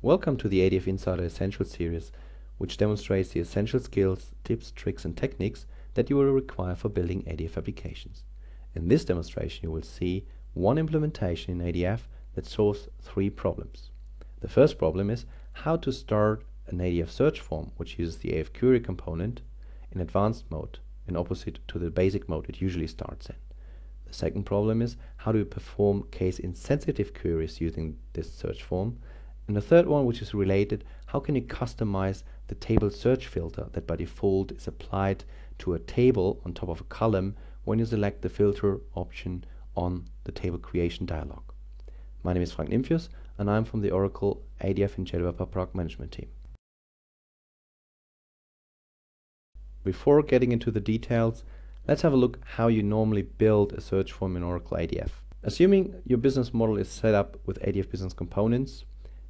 Welcome to the ADF Insider Essentials series, which demonstrates the essential skills, tips, tricks and techniques that you will require for building ADF applications. In this demonstration you will see one implementation in ADF that solves three problems. The first problem is how to start an ADF search form which uses the AF query component in advanced mode in opposite to the basic mode it usually starts in. The second problem is how you perform case insensitive queries using this search form and the third one, which is related, how can you customize the table search filter that by default is applied to a table on top of a column when you select the filter option on the table creation dialog. My name is Frank Nimphius and I'm from the Oracle ADF and JDeveloper product management team. Before getting into the details, let's have a look how you normally build a search form in Oracle ADF. Assuming your business model is set up with ADF Business Components,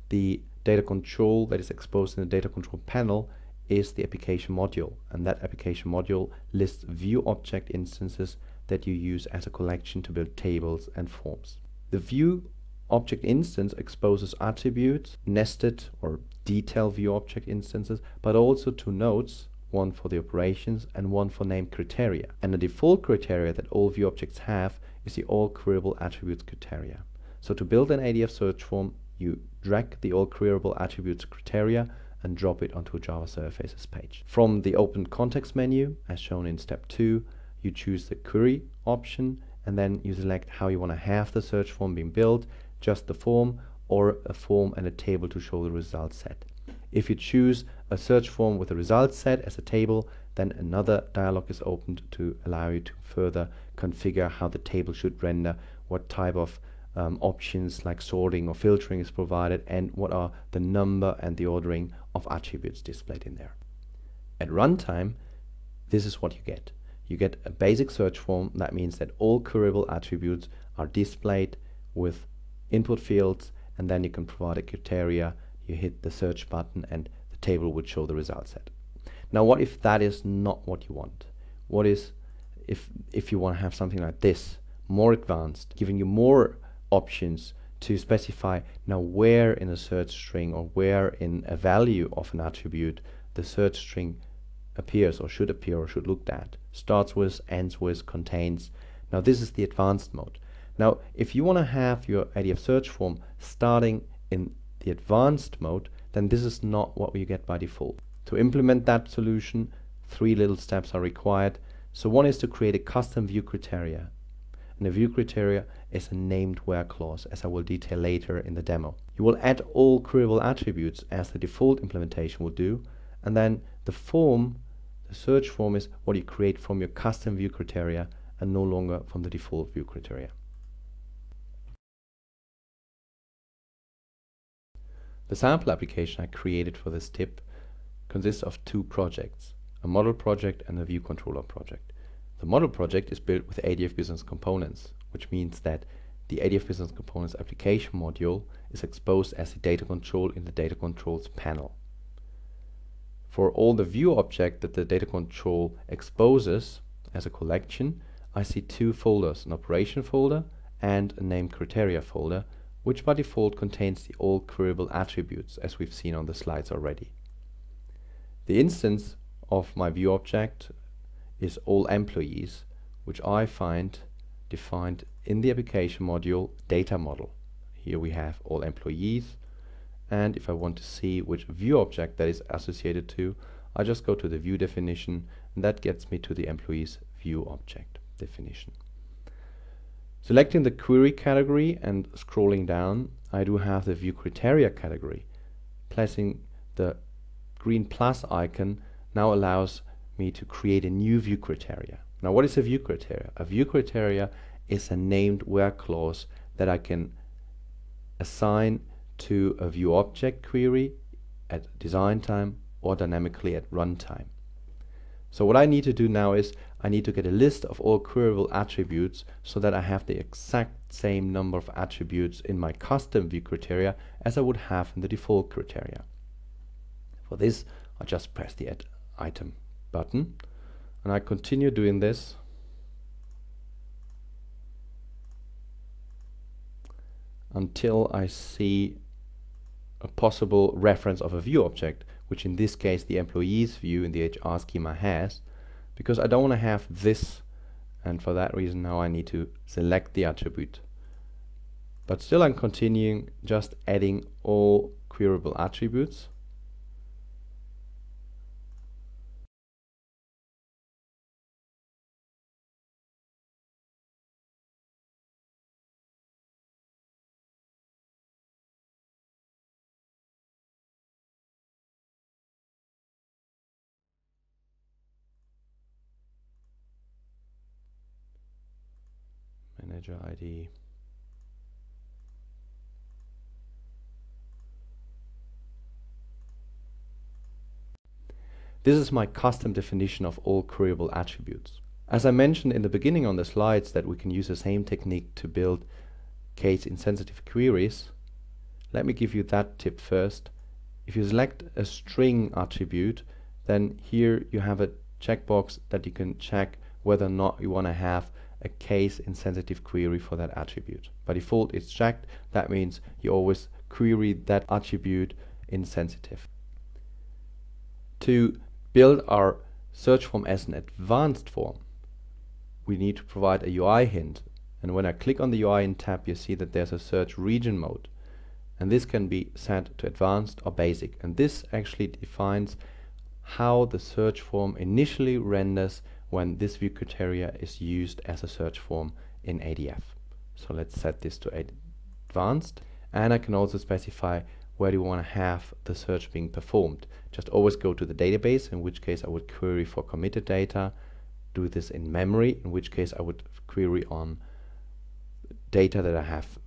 the data control that is exposed in the data control panel is the application module and that application module lists view object instances that you use as a collection to build tables and forms. The view object instance exposes attributes, nested or detailed view object instances, but also two nodes, one for the operations and one for named criteria. And the default criteria that all view objects have is the all queryable attributes criteria. So to build an ADF search form, you drag the all queryable attributes criteria and drop it onto a Java Server Faces page. From the open context menu, as shown in step 2, you choose the query option and then you select how you want to have the search form being built, just the form or a form and a table to show the result set. If you choose a search form with a result set as a table, then another dialog is opened to allow you to further configure how the table should render, what type of um, options like sorting or filtering is provided and what are the number and the ordering of attributes displayed in there. At runtime, this is what you get. You get a basic search form. That means that all queryable attributes are displayed with input fields and then you can provide a criteria. You hit the search button and the table would show the result set. Now what if that is not what you want? What is if, if you want to have something like this, more advanced, giving you more options to specify now where in a search string or where in a value of an attribute the search string appears or should appear or should look at. Starts with, ends with, contains. Now this is the advanced mode. Now if you want to have your ADF search form starting in the advanced mode, then this is not what you get by default. To implement that solution, three little steps are required. So one is to create a custom view criteria. And the view criteria is a named where clause, as I will detail later in the demo. You will add all queryable attributes as the default implementation will do, and then the form, the search form is what you create from your custom view criteria and no longer from the default view criteria. The sample application I created for this tip consists of two projects, a model project and a view controller project. The model project is built with ADF Business Components, which means that the ADF Business Components application module is exposed as the data control in the data controls panel. For all the view object that the data control exposes as a collection, I see two folders, an operation folder and a name criteria folder, which by default contains the all queryable attributes as we've seen on the slides already. The instance of my view object is all employees, which I find defined in the application module data model. Here we have all employees and if I want to see which view object that is associated to, I just go to the view definition and that gets me to the employees view object definition. Selecting the query category and scrolling down, I do have the view criteria category. Placing the green plus icon now allows me to create a new view criteria. Now what is a view criteria? A view criteria is a named where clause that I can assign to a view object query at design time or dynamically at runtime. So what I need to do now is I need to get a list of all queryable attributes so that I have the exact same number of attributes in my custom view criteria as I would have in the default criteria. For this I just press the add item button. And I continue doing this. Until I see a possible reference of a view object, which in this case the employee's view in the HR schema has, because I don't want to have this and for that reason now I need to select the attribute. But still I'm continuing just adding all queryable attributes manager ID. This is my custom definition of all queryable attributes. As I mentioned in the beginning on the slides that we can use the same technique to build case insensitive queries, let me give you that tip first. If you select a string attribute, then here you have a checkbox that you can check whether or not you want to have a case insensitive query for that attribute. By default it's checked, that means you always query that attribute insensitive. To build our search form as an advanced form, we need to provide a UI hint. And when I click on the UI hint tab, you see that there's a search region mode. And this can be set to advanced or basic. And this actually defines how the search form initially renders when this view criteria is used as a search form in ADF. So let's set this to advanced and I can also specify where do you want to have the search being performed. Just always go to the database, in which case I would query for committed data, do this in memory, in which case I would query on data that I have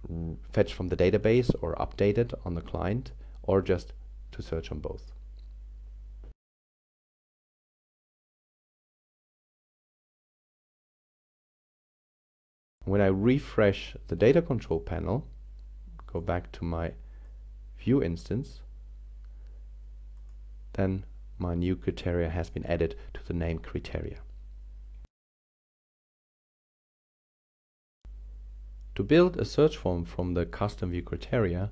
fetched from the database or updated on the client, or just to search on both. When I refresh the data control panel, go back to my view instance, then my new criteria has been added to the name criteria. To build a search form from the custom view criteria,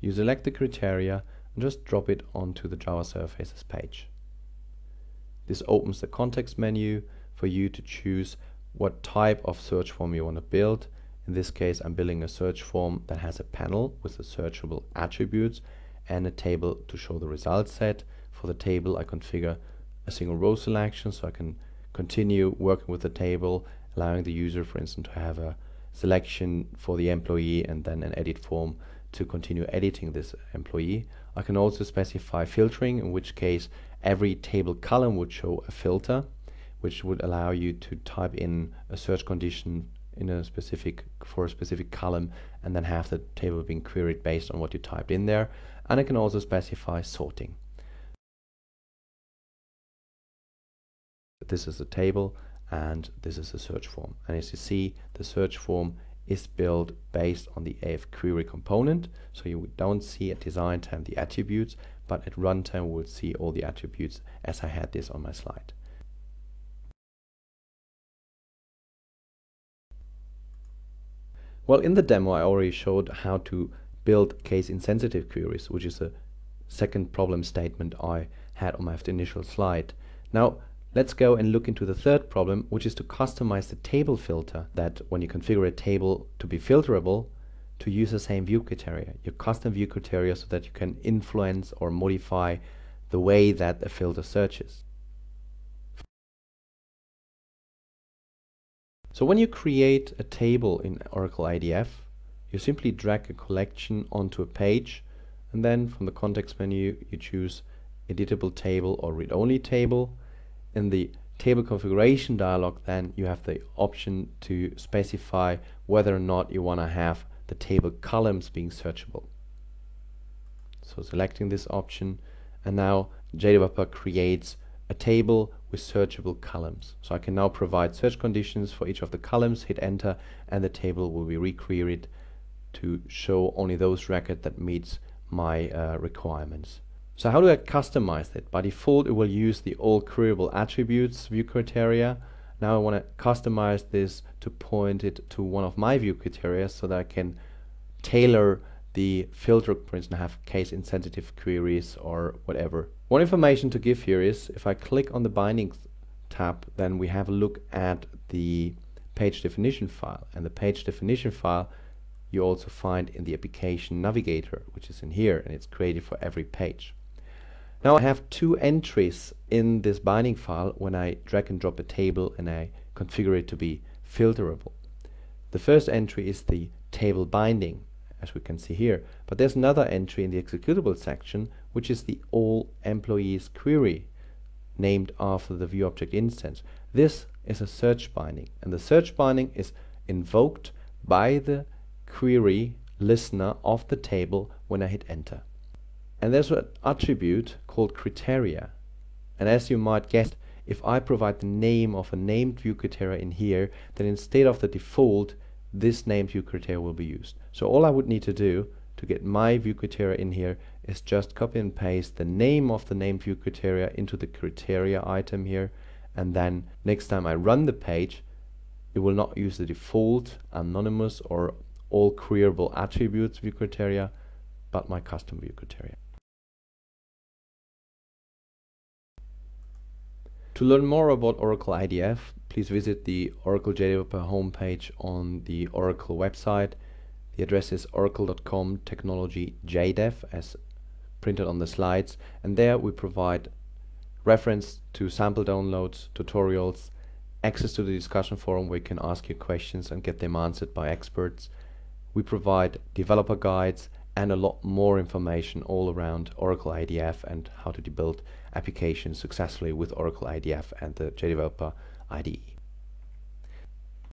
you select the criteria and just drop it onto the Java Server Faces page. This opens the context menu for you to choose what type of search form you want to build. In this case, I'm building a search form that has a panel with the searchable attributes and a table to show the result set. For the table, I configure a single row selection so I can continue working with the table, allowing the user, for instance, to have a selection for the employee and then an edit form to continue editing this employee. I can also specify filtering, in which case every table column would show a filter which would allow you to type in a search condition in a specific for a specific column and then have the table being queried based on what you typed in there. And it can also specify sorting. This is a table and this is a search form. And as you see the search form is built based on the AF query component. So you don't see at design time the attributes but at runtime we'll see all the attributes as I had this on my slide Well, in the demo, I already showed how to build case-insensitive queries, which is a second problem statement I had on my initial slide. Now, let's go and look into the third problem, which is to customize the table filter that when you configure a table to be filterable, to use the same view criteria, your custom view criteria so that you can influence or modify the way that a filter searches. So when you create a table in Oracle ADF, you simply drag a collection onto a page and then from the context menu you choose editable table or read-only table. In the table configuration dialog then you have the option to specify whether or not you want to have the table columns being searchable. So selecting this option and now JDeveloper creates a table with searchable columns. So I can now provide search conditions for each of the columns, hit enter, and the table will be requeried to show only those records that meets my uh, requirements. So how do I customize it? By default, it will use the all queryable attributes view criteria. Now I want to customize this to point it to one of my view criteria so that I can tailor the filter, for instance, have case insensitive queries or whatever. One information to give here is if I click on the bindings tab, then we have a look at the page definition file. And the page definition file you also find in the application navigator, which is in here, and it's created for every page. Now I have two entries in this binding file when I drag and drop a table and I configure it to be filterable. The first entry is the table binding, as we can see here, but there's another entry in the executable section, which is the all employees query, named after the view object instance. This is a search binding, and the search binding is invoked by the query listener of the table when I hit enter. And there's an attribute called criteria. And as you might guess, if I provide the name of a named view criteria in here, then instead of the default, this named view criteria will be used. So all I would need to do to get my view criteria in here is just copy and paste the name of the name view criteria into the criteria item here and then next time I run the page it will not use the default anonymous or all queryable attributes view criteria but my custom view criteria. To learn more about Oracle ADF, please visit the Oracle JDeveloper homepage on the Oracle website. The address is oracle.com technology JDev as printed on the slides and there we provide reference to sample downloads, tutorials, access to the discussion forum where you can ask your questions and get them answered by experts. We provide developer guides and a lot more information all around Oracle ADF and how to build applications successfully with Oracle ADF and the JDeveloper IDE.